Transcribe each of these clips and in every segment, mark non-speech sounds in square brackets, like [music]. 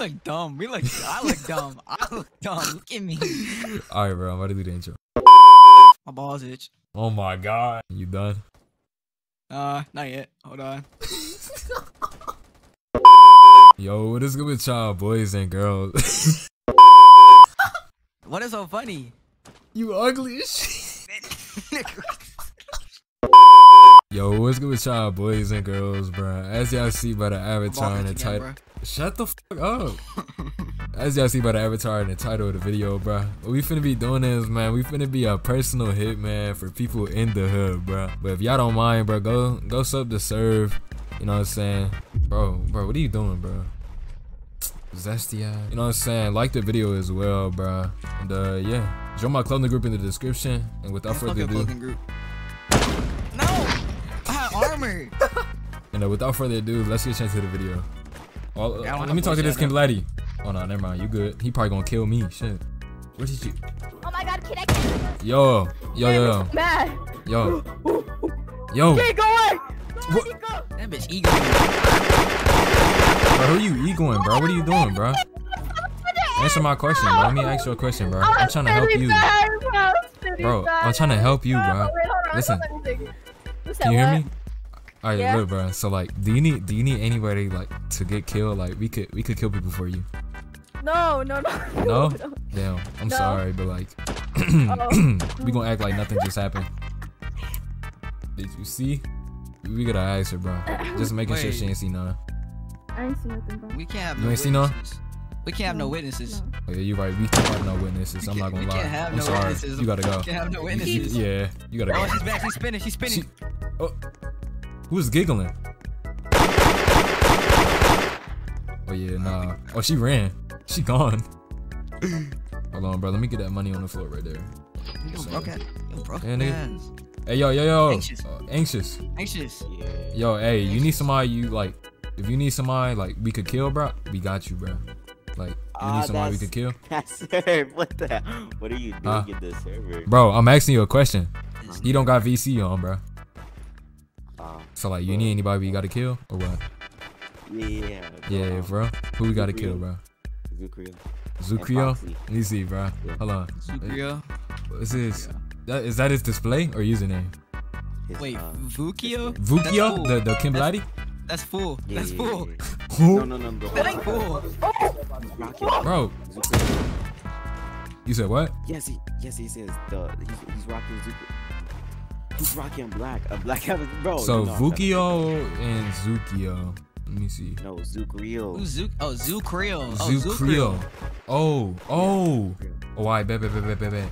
look dumb. We look. I look dumb. I look dumb. Look at me. [laughs] All right, bro. I'm about to do the intro. My balls itch. Oh my god. You done? Uh, not yet. Hold on. [laughs] Yo, what is good with y'all, boys and girls? What is so funny? [laughs] you ugly as shit. Yo, what's good with y'all, boys and girls, bro? As y'all see by the avatar and the title. Shut the fuck up. [laughs] As y'all see by the avatar and the title of the video, bro, what we finna be doing is, man, we finna be a personal hit, man, for people in the hood, bro. But if y'all don't mind, bro, go go sub to Cirv. You know what I'm saying, bro? Bro, what are you doing, bro? Zesty eye. You know what I'm saying? Like the video as well, bro. And uh, yeah, join my clothing group in the description. And without further ado, and uh, without further ado, let's get into the video. Oh, Yeah, let me talk to this yet, Kim Laddie. Oh no, never mind. You good? He probably gonna kill me. Shit. Where did you? Oh my god, kid, I can't. Yo, yo, yo, yo, Mad. yo, [gasps] yo. Get going. What? That bitch ego. Bro, who you egoing, bro? What are you doing, bro? Answer my question, bro. Let me ask you a question, bro. I'm trying to help you. Bro, I'm trying to help you, bro. Listen. Can you hear me? Alright, Yeah. look, bro. So like, do you need do you need anybody like to get killed? Like, we could we could kill people for you. No, no, no. [laughs] No? Damn, I'm No. sorry, but like, Oh. [clears throat] we gonna act like nothing just happened. Did you see? We gotta ask her, bro. Just making sure she ain't see none. I ain't seen nothing, bro. We can't have You no ain't seen no? witnesses. We can't have no witnesses. No. Oh yeah, you're right. We can't have no witnesses. I'm not gonna we lie. can't have I'm no sorry. witnesses. You gotta go. We can't have no You- witnesses. Yeah, you gotta oh, go. Oh, she's back. She's spinning. She's spinning. She, oh, who's giggling? Oh yeah, nah. Oh, she ran. She gone. [laughs] Hold on, bro. Let me get that money on the floor right there. Broke broke nigga. Hey, yo, yo, yo. Anxious. Uh, anxious. Anxious. Yo, hey, you need somebody you like. If you need somebody like we could kill, bro, we got you, bro. Like you Ah, need somebody we could kill, [laughs] Sir, what the? What are you doing Huh? in this server? bro. I'm asking you a question. He don't got VC on, bro. So like, you need anybody we gotta kill or what? yeah. Yeah, um, bro. Who we gotta kill, bro? Zukrio. Zukrio. Let me see, bro. Yeah. Hold on. Zukrio. What's this? That is that his display or username? His, Wait, uh, Vukio? Vukio, the full. the Kim That's- Laddie? That's full. yeah, That's yeah, full. yeah, yeah. Who? [laughs] No, no, no. The That ain't full. Bro, Zukrio. you said what? Yes, he, yes, he says the he's, he's rocking Zukrio. He's rocking black. A black [laughs] bro. So you know I'm trying to- Vukio and Zukio. Let me see. No, Zukrio. Who's Zook? Oh, Zukrio. Oh, Zukrio. Oh, oh. Oh, alright, bet, bet, bet, bet, bet, bet.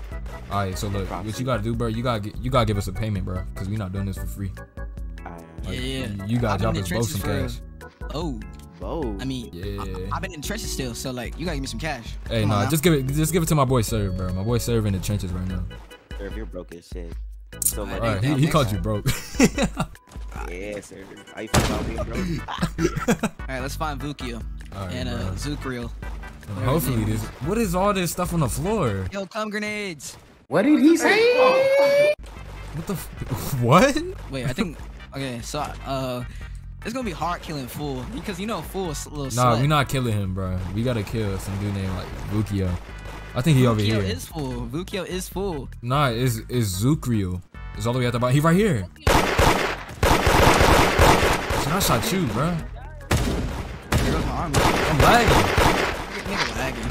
Alright, so look, what you gotta do, bro? You gotta get, you gotta give us a payment, bro, cause we're not doing this for free. Alright, Yeah, yeah. You gotta I've drop us both some trenches cash. for- Oh, Whoa. I mean, Yeah. I, have been in trenches still, so like, you gotta give me some cash. Hey, Come nah, just give it, just give it to my boy Cirv, bro. My boy Cirv in the trenches right now. sir, you're broke as shit. So Alright, much. He, I'll he called you broke. [laughs] Yeah, sir. How you feel about being broke? [laughs] All right, let's find Vukio Alright, and uh, bro. Zukrio. Hopefully this. What is all this stuff on the floor? Yo, come grenades. What did he say? What the? F- [laughs] what? Wait, I think. Okay, so uh, it's gonna be hard killing Fool because you know Fool is a little Nah, slut. we not killing him, bro. We gotta kill some dude named like Vukio. I think he over here. Vukio is Fool. Vukio is Fool. Nah, it's it's Zukrio. It's all the way at the bottom. He right here. Shit, I shot you, bro. There goes my arm. I'm lagging. Nigga lagging.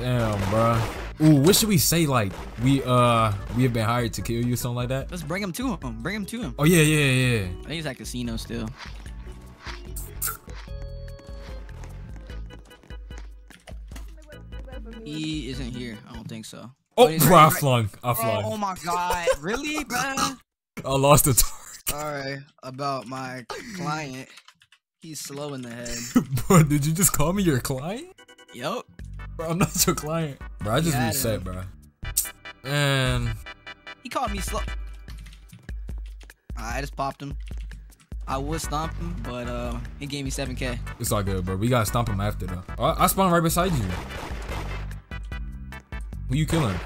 Damn, bro. Ooh, what should we say? Like we uh we have been hired to kill you, or something like that. Let's bring him to him. Bring him to him. Oh yeah, yeah, yeah. I think he's at casino still. He isn't here. I don't think so. Oh, bro, I flung. I Oh, flung. oh my god. Really, bro? [laughs] I lost the target. Sorry about my client. He's slow in the head. [laughs] bro, did you just call me your client? Yup. Bro, I'm not your client. Bro, I just reset, him. bro. And He called me slow. I just popped him. I would stomp him, but uh, he gave me 7k. it's all good, bro. We gotta stomp him after though. Oh, I, I spawned right beside you. Who you killing?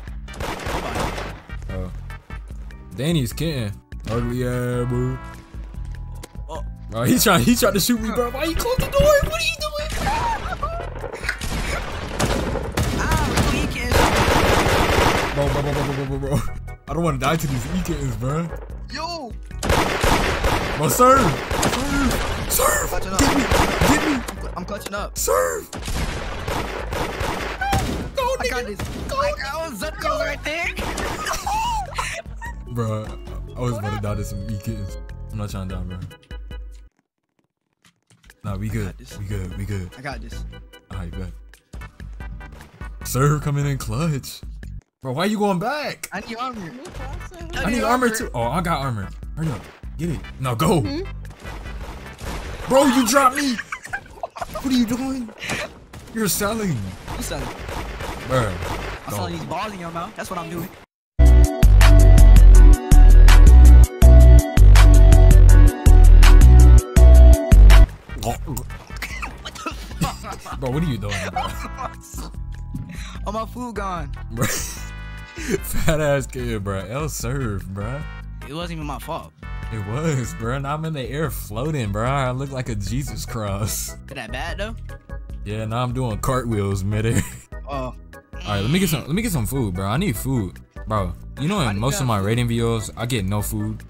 Oh. Danny's kidding. Ugly ass, bro. Oh. he's trying, he trying to shoot me, bro. Why you close the door? What are you doing? Bro, bro, bro, bro, bro, bro, bro. I don't want to die to these weekends, bro. Yo. Bro, Cirv. Cirv. Cirv. Get me. Get me. I'm clutching up. Cirv. Go, I got this. I got Zucko right there. Bro, I was about to die to some e kittens. I'm not trying to die, bro. Nah, we good. We good. We good. I got this. Alright, bet. Cirv coming in clutch. Bro, why are you going back? I need armor. I need armor too. Oh, I got armor. Hurry up. Get it. Now go. Hmm? Bro, you dropped me. what are you doing? You're selling. You selling? Bro. I'm selling these balls in your mouth. That's what I'm doing. Bro, what are you doing, bro? [laughs] Oh, my food gone. bro? [laughs] Fat ass kid, bro. L Cirv, bro. It wasn't even my fault. It was, bro. Now I'm in the air floating, bro. I look like a Jesus cross. Is that bad though? Yeah, now I'm doing cartwheels midair. [laughs] All right, let me get some. Let me get some food, bro. I need food, bro. You know, in most of my rating videos, I get no food.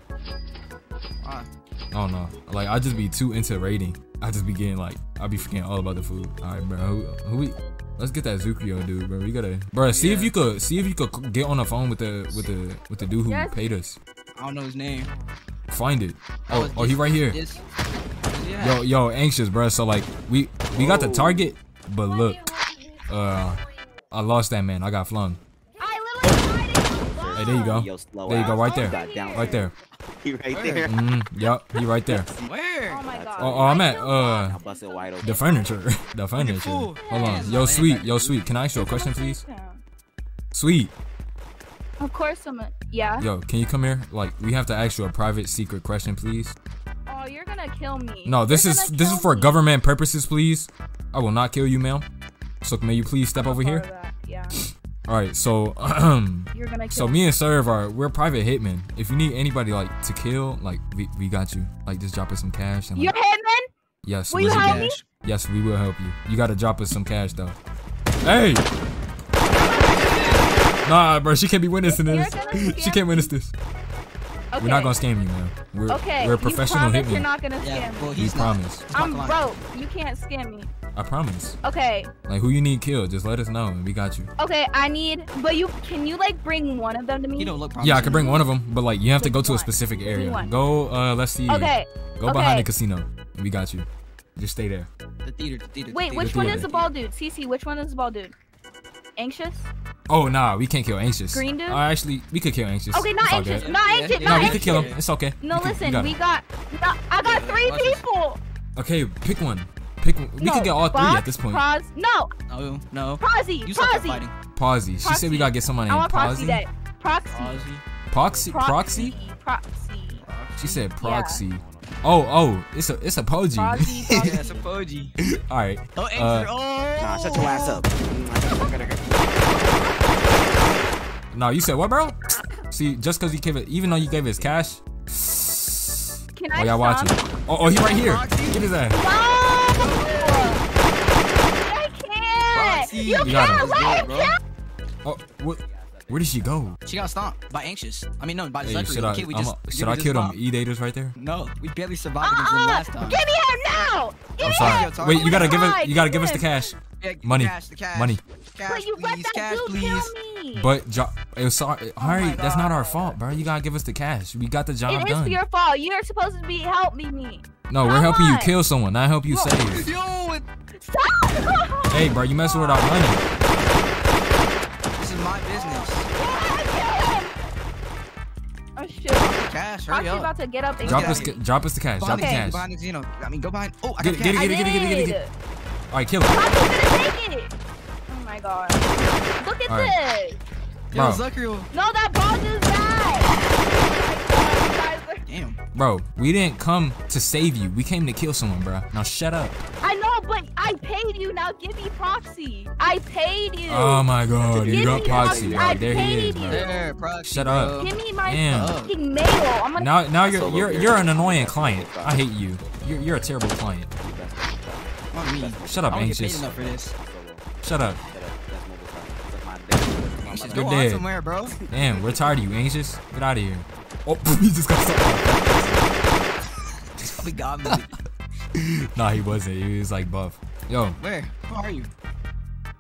Why? I don't know. Like I just be too into rating. I just be getting like I be forgetting all about the food. All right, bro. Who, who we? Let's get that Zukrio dude, bro. We gotta, bro. See if you could, see if you could get on the phone with the with the with the dude who Yes. paid us. I don't know his name. Find it. Oh, oh, he right here. This. Yeah. Yo, yo, anxious, bro. So like we we got the target, but look, uh, I lost that man. I got flung. I Hey, there you go. Yo, slow There you go, right there, down. right there. [laughs] He right there. Mm, yup, he right there. Where? Oh my god. Oh, oh I'm at uh I busted wide open. the furniture, [laughs] the furniture. Hold on, yo, sweet, yo, sweet. Can I ask you a question, please? Sweet, Of course I'm a, yeah. yo, can you come here? Like, we have to ask you a private, secret question, please. Oh, you're gonna kill me. No, this You're is this is for me. government purposes, please. I will not kill you, ma'am. So may you please step over Part here? Of that, Yeah. All right, so [clears throat] You're gonna kill So me and Cirv are we're private hitmen. If you need anybody like to kill, like we, we got you. Like just drop us some cash and You're like, hitman? yes, Will you we- help me? yes, we will help you. You gotta drop us some cash though. Hey! Nah, bro, she can't be witnessing this. [laughs] she can't witness this. Okay. We're not gonna scam you, man. We're Okay. we're you professional promise You're hitmen. not gonna Yeah. scam Well, me. We he's not. promise. I'm broke. You can't scam me. I promise. Okay. Like who you need killed, just let us know and we got you. Okay. I need. But you can you like bring one of them to me? He don't look promising. Yeah, I can bring one of them, but like you have to Which go to a specific area. Go, uh, let's see. Okay. Go behind the okay. casino. We got you. Just stay there. The theater. The theater. the Wait, theater, which the one is the ball dude? CC, which one is the ball dude? Anxious? Oh nah, we can't kill anxious. Green dude? Uh, actually, we could kill anxious. Okay, not anxious. good. Not Yeah, anxious. yeah. Not No, we could kill him. It's okay. No, We could- listen, got we him. got. No, I got Yeah, three people. Okay, pick one. Pick. We no, could get all three Fox, at this point. Proz, no, No, no. Prozzy, You suck at Prozzy. fighting. Pausey. She said we gotta get somebody I named want Proxy Pausey. dead. Proxy. Proxy. Proxy. Proxy. She said proxy. Oh, oh, it's a it's a Poji. Proxy. [laughs] Yeah, it's a Poji. [laughs] all right. Don't answer. Uh, oh. Nah, shut your ass up. No, you said what, bro? See, just because you gave it, even though you gave his cash. Can Oh, I y'all watching? stop? Oh, oh, he right here. Proxy? Get his ass. No! I can't. You You got can't him. let Bro. Oh, what? Where did she go? She got stomped by anxious. I mean, no, by Hey, Zachary. should I? Okay, we I'm just, a- should were I just kill them stomped. e-daters right there? No, we barely survived uh-uh. against them Uh-uh. last time. Give me him now. Give I'm sorry. him. Wait, you gotta give Why? us. You gotta Give give us the cash. Yeah, Money. The cash, the cash. Money. Cash, But you let please. that cash, dude please. kill me. But jo- it was sorry. Oh that's not our fault, bro. You gotta give us the cash. We got the job it is done. your fault. You're supposed to be helping me. no, we're Come helping you kill someone, not help you save. Yo, it- Stop. [laughs] hey, bro, you messing with our money. this is my business. Oh shit. Cash, hurry Proxy up. about to get up and Drop get us, out ca- of here. drop us the cash. Drop Behind the Okay. the, cash. behind the casino. I mean, go behind. Oh, I Get got it, get it, cash. get it, get it, get it, get it, get it. All right, kill him, Proxy's gonna take it. Oh my god. Look at All right. this. Yo, bro. Zuckerl. No, that ball just died. Damn. bro. We didn't come to save you. We came to kill someone, bro. Now shut up. I know, but I paid you. Now give me proxy. I paid you. Oh my god, you Give got me proxy, proxy. bro. I There he is, paid bro. you. There, proxy, Shut bro. up. Give me my Damn. fucking mail. I'm gonna. Now, now you're you're you're an annoying client. I hate you. You're you're a terrible client. Shut up, I don't get paid anxious. enough for this. Shut up. That's mobile phone. That's my day. Anxious. You're Go on dead. somewhere, bro. Damn, we're tired of you, anxious. Get out of here. Oh, [laughs] he just got stuck. [laughs] We got me. [laughs] nah, he wasn't. He was like buff. Yo, Where? Who are you?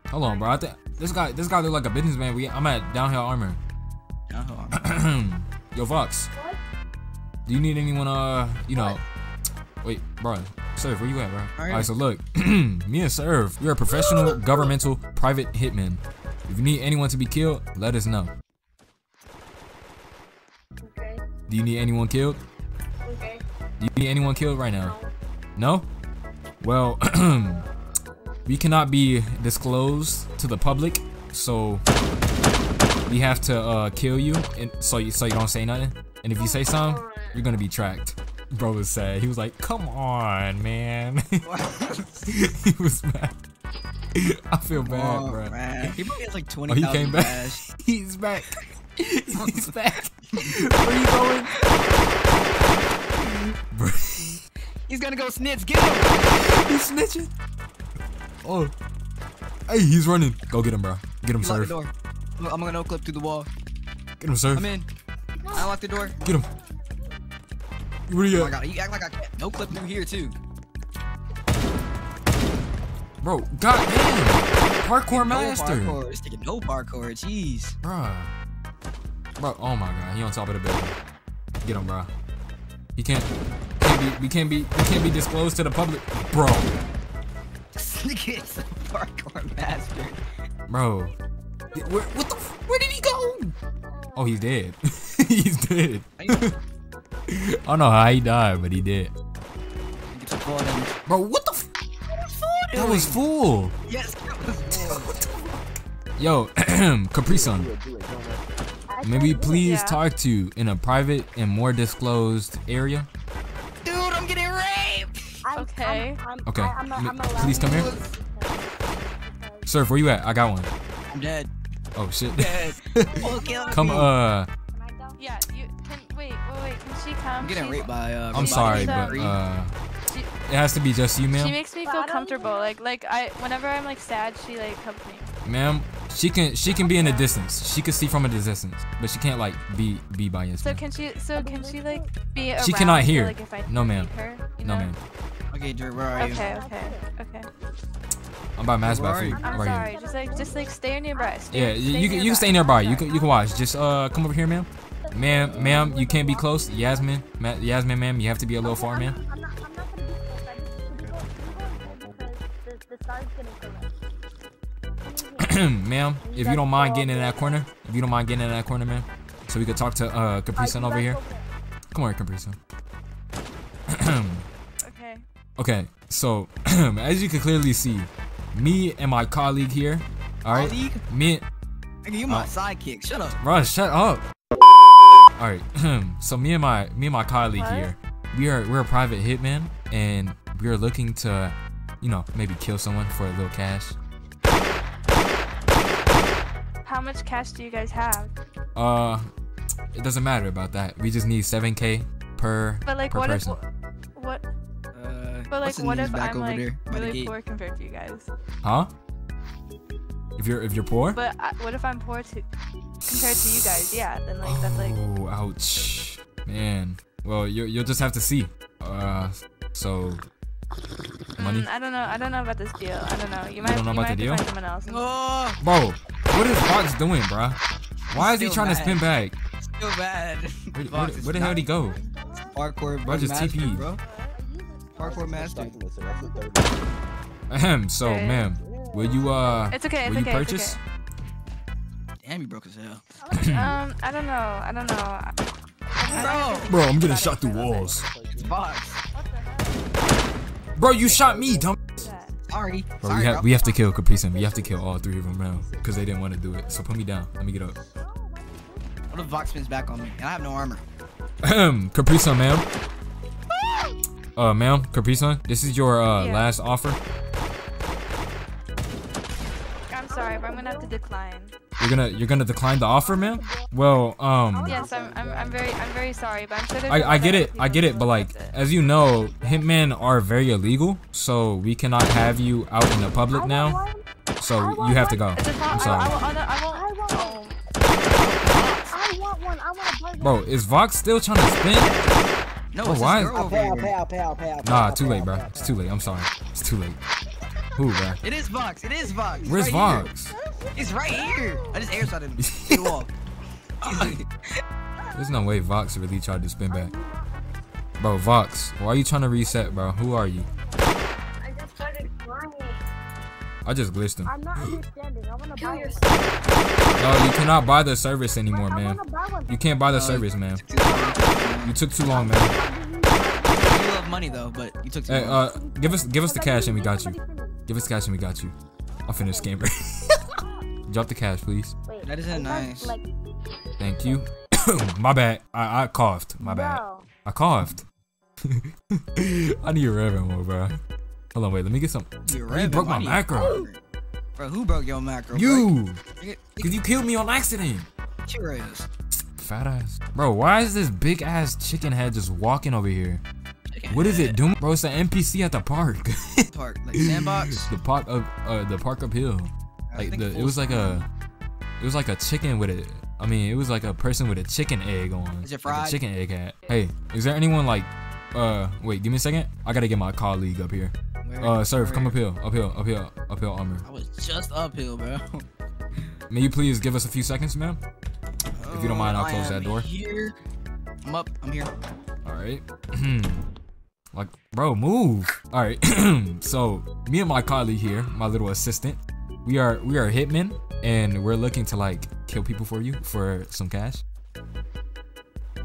hold on, bro. I think this guy, this guy look like a businessman. We, I'm at Downhill Armor. Yeah, hold on. Yo, Vox. What? Do you need anyone? Uh, you know. Wait, bro. Cirv, where you at, bro? Alright. Alright, so look, [clears throat] me and Cirv, we are professional [gasps] governmental private hitmen. If you need anyone to be killed, let us know. Okay. Do you need anyone killed? Okay. Do you need anyone killed right now? No? Well, [clears throat] we cannot be disclosed to the public, so we have to uh, kill you, and so you so you don't say nothing. And if you say something, you're gonna be tracked. Bro was sad. He was like, "Come on, man." [laughs] he was mad. I feel bad, Oh, bro. man. He probably has like Oh, he came back. cash. [laughs] He's back. He's back. [laughs] Where are you going? Bro, He's gonna go snitch. Get him. he's snitching. Oh. Hey, he's running. Go get him, bro. Get him, sir. door. I'm gonna no clip through the wall. Get him, sir. I'm in. I locked the door. Get him. Where are you Oh my god, you act like I can't. No clip through here too. Bro, goddamn. Parkour No master. parkour. It's taking no parkour. Jeez. Bruh. Bro, oh my god, he on top of the building. Get him, bro. He can't be, we can't be, we can't be disclosed to the public, bro. It's a parkour master. Bro, where, what the, where did he go? Oh, he's dead. [laughs] he's dead. I need to I don't know how he died, but he did. get some fall damage. Bro, what the? F- that was full. Yes, that was full. [laughs] Yo, Capri Sun. Do it, do it, don't let- May we please Yeah. talk to you in a private and more disclosed area? Okay. I'm, I'm, Okay, I, I'm, m- I'm allowed please come here. Cirv, where you at? I got one. I'm dead. Oh shit. Dead. [laughs] Come, me. uh, Can I go? Yeah, you can wait, wait, wait. Can she come? I'm getting She- raped by. Uh, I'm sorry, but uh, She- it has to be just you, She ma'am. makes me feel comfortable. Like, like I, whenever I'm like sad, she like helps me. Ma'am, she can she can be in the distance. She can see from a distance, but she can't like be be by us. So can she? So can she like be around? She cannot so, hear. Like, No, ma'am. Her, you No, ma'am. Okay, Drew, where are you? Okay, okay, okay. I'm by mass Where by are you? food. I'm right sorry. here. Just like, just like stay nearby. Stay, Yeah, you, stay you can you can stay nearby. You can you can watch. Just uh come over here, ma'am. Ma'am, ma'am, you can't be close. Yasmin, Ma- Yasmin, ma'am, you have to be a little far, ma'am. [clears throat] ma'am, if you don't mind getting in that corner, if you don't mind getting in that corner, ma'am, so we could talk to uh Capri Sun over here. Come on, Capri Sun. [coughs] Okay. okay, so [clears throat] as you can clearly see, me and my colleague here, all right, Colleague? me, Nigga, you my Uh, sidekick. Shut up. bro, shut up. All right, [clears throat] so me and my me and my colleague What? here, we are we're a private hitman, and we are looking to, you know, maybe kill someone for a little cash. How much cash do you guys have? Uh, it doesn't matter about that. We just need 7k per But like, per what person. if? What? Uh, But like, what if back I'm like there really poor compared to you guys? Huh? If you're if you're poor? But I, what if I'm poor to compared to you guys? Yeah, then like that's like. Oh, ouch, man. Well, you you'll just have to see. Uh, so money, Mm, I don't know. I don't know about this deal. I don't know. You might. don't know you about might the deal? to find someone else. Oh, bro. What is Fox doing, bro? Why is he Still trying to spin back? still bad. Where, [laughs] where, where the hell did he go? Parkour, Bro, just master, TP. bro. Parkour master. Second, so that's the third one. Ahem. So, Okay. ma'am, will you uh, It's okay. It's will you okay. purchase? Damn, you broke as hell. Um, I don't know. I don't know. I- Bro, Bro, I'm getting shot through walls. it's Fox. Bro, you shot me, dumb. Sorry. Bro, Sorry, we have bro. we have to kill Caprice and we have to kill all three of them now because they didn't want to do it. So put me down. Let me get up. What if Vox spins back on me? And I have no armor. Ahem. Caprice, ma'am. Uh, ma'am, Caprice, this is your uh Yeah. last offer. I'm sorry, but I'm gonna have to decline. You're gonna you're gonna decline the offer, ma'am. Well, um, Yes, I'm. I'm, I'm very. I'm very sorry, but I'm sure there's. a I, lot I get it, I get it, but like it. as you know, hitmen are very illegal, so we cannot have you out in the public now. So you have to go. It's a I'm I, sorry. I, I, I, I won't. want Oh. one. I want one. I want a burger. Bro, is Vox still trying to spin? No, Bro, it's why this is- girl I'll over pay, I'll here. pay, I'll pay, I'll pay, I'll pay. Nah, I'll too pay, late, I'll bro. pay, I'll It's pay. too late. I'm sorry. It's too late. Who, bro? It is Vox. It is Vox. It's Where's right here. Vox? It's right here. I just air shot him. He [laughs] walk. There's no way Vox really tried to spin back. Bro, Vox, why are you trying to reset, bro? Who are you? I just started crying. I just glitched him. I'm not understanding. I want to buy one. No, you cannot buy the service anymore, man. want to buy one. You can't buy the service, man. Took. You took too long, man. You love money though, but you took too Hey, long. uh, give us give us the cash and we got you. Somebody finish. Give us cash and we got you. I'll finish scammer. [laughs] Drop the cash, please. Wait, That isn't nice. Like, Thank you. [coughs] My bad. I, I coughed. My bad. bro. I coughed. [laughs] I need a rev more, bro. Hold on, wait. Let me get some. You're Bro, you broke my macro. Bro, who broke your macro? You, Bro? cause you killed me on accident. Curious. Fat ass. Bro, why is this big ass chicken head just walking over here? What is it doing? Bro, it's an NPC at the park. [laughs] Park, like sandbox. the park of uh, the park up hill. Like the it was like a it was like a chicken with a I mean it was like a person with a chicken egg on. Is it Like fried? a chicken egg hat. Hey, is there anyone like uh wait, give me a second. I gotta get my colleague up here. Where- Uh Cirv, come uphill, uphill, uphill, uphill armor. I was just uphill, bro. May you please give us a few seconds, ma'am? If you don't mind, I'll close that door. Here. I'm up. I'm here. Alright. [clears throat] like, bro, move. Alright. [clears throat] so me and my colleague here, my little assistant, we are we are hitmen and we're looking to like kill people for you for some cash. Uh-huh.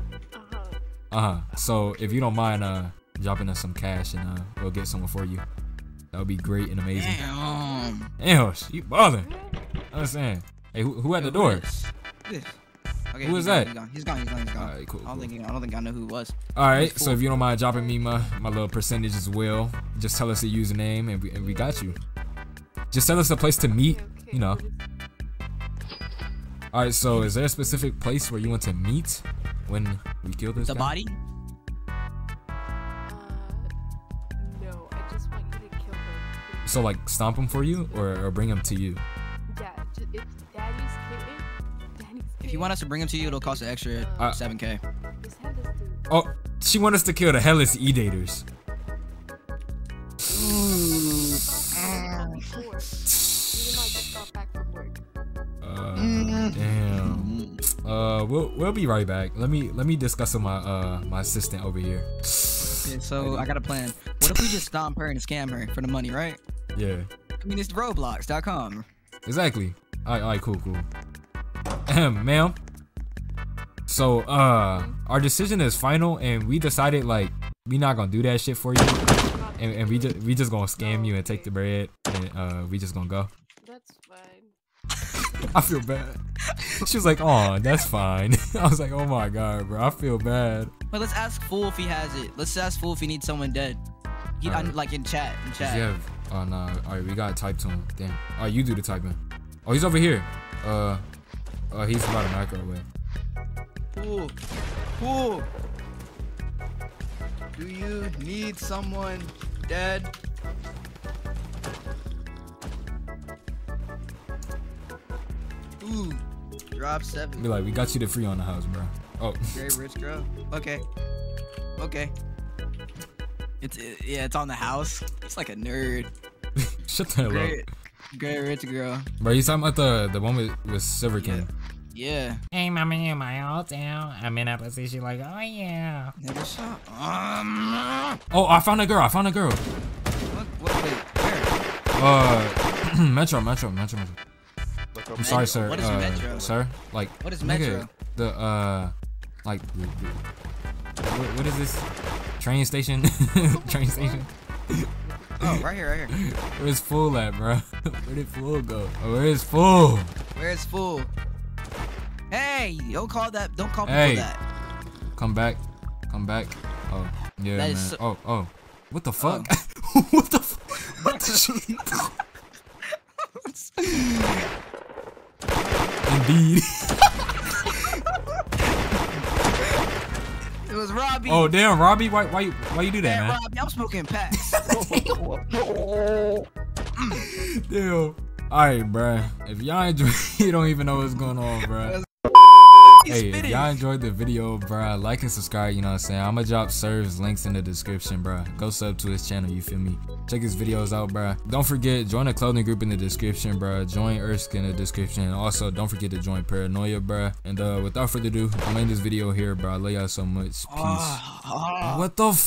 Uh huh. So if you don't mind uh dropping us some cash and uh we'll get someone for you. That would be great and amazing. Damn. Damn, she bothering. Understand. Hey, who, who at the Who door? this? Okay, Who he's is gone, that? He's gone. He's gone. He's gone. He's gone. Alright, cool, I don't cool. think. I don't think I know who it was. Alright, That's so if you don't mind dropping me my, my little percentage as well, just tell us the username and we, and we got you. Just tell us a place to meet, you know. Alright, so is there a specific place where you want to meet when we kill this The guy? body? Uh, no, I just want you to kill him. So like stomp him for you or, or bring him to you? If you want us to bring him to you, it'll cost an extra Uh, 7k. Just have this dude. Oh, she want us to kill the hellish e-daters. Before, even though I just got back from work. Uh, damn. Uh, we'll we'll be right back. Let me let me discuss with my uh my assistant over here. Okay, so I got a plan. What if we just stomp her and scam her for the money, right? Yeah. I mean, it's Roblox.com. Exactly. Alright, alright, cool, cool. Ahem, [laughs] ma'am. So, uh, our decision is final, and we decided like we not gonna do that shit for you, and, and we just we just gonna scam you and take the bread, and uh, we just gonna go. That's fine. [laughs] I feel bad. She was like, "Oh, that's fine." [laughs] I was like, "Oh my god, bro, I feel bad." Well, let's ask Fool if he has it. Let's ask Fool if he needs someone dead. He, I, Alright. like in chat, in chat. he have? Oh no. All right, we gotta type to him. Damn. All right, you do the typing. Oh, he's over here. Uh, uh, he's about a micro away. Fool, Fool. Do you need someone dead? Ooh, drop seven. Be like, we got you the free on the house, bro. Oh, Very rich girl. Okay. Okay. It's it, yeah, it's on the house. It's like a nerd. [laughs] shut the hell up. Great, great rich girl. Bro, you talking about the the one with, with Silver King? Yeah. Hey, mama, in my hotel. I'm in a position like, oh yeah. Never saw. Um. Oh, I found a girl. I found a girl. What? What? Wait. Where? Uh, [clears throat] Metro, Metro, Metro, Metro. I'm sorry, sir. What is uh, Metro? Sir, like. What is nigga, Metro? The uh, like. The, the, what, what is this? Train station. [laughs] Train station. Oh, right here, right here. [laughs] Where's Fool at, bro? [laughs] Where did Fool go? Oh, where is Fool? Where's Fool? Hey, don't call that. Don't call people Hey. that. Come back. Come back. Oh, yeah, That man. is so- oh, oh. What the fuck? Oh. [laughs] what the fuck? What the shit? Indeed. It was Robbie. Oh damn, Robbie, why why you why you do that, man, man? Robbie, I'm smoking packs. Damn. Alright, bruh. If y'all enjoy, [laughs] you don't even know what's going on, bruh. Hey, if y'all enjoyed the video, bruh, like and subscribe, you know what I'm saying? I'ma drop Cirv's links in the description, bruh. Go sub to his channel, you feel me? Check his videos out, bruh. Don't forget, join the clothing group in the description, bruh. Join Ersk in the description. And also, don't forget to join Paranoia, bruh. And uh, without further ado, I'm ending this video here, bruh. I love y'all so much. Peace. Ah, ah. What the f-